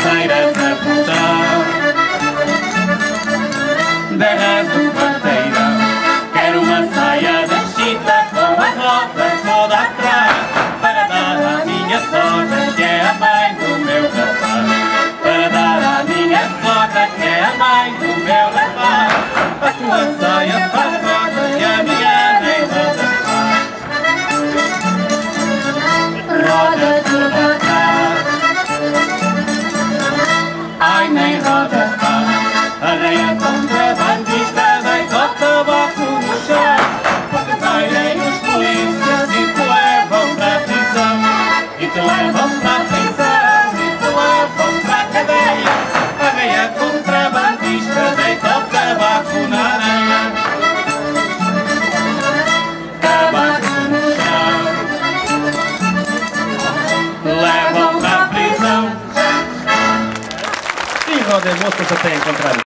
parteiras a puxar. Derras do parteirão Quero uma saia de chita com a roda toda atrás. Para dar à minha sogra que é a mãe do meu rapaz. Para dar à minha sogra que é a mãe do meu rapaz. Para tua sogra vai roda, areia contrabandista vai bota o no chão, porque os polícias e te levam pra prisão, e te del vostro satè contrario.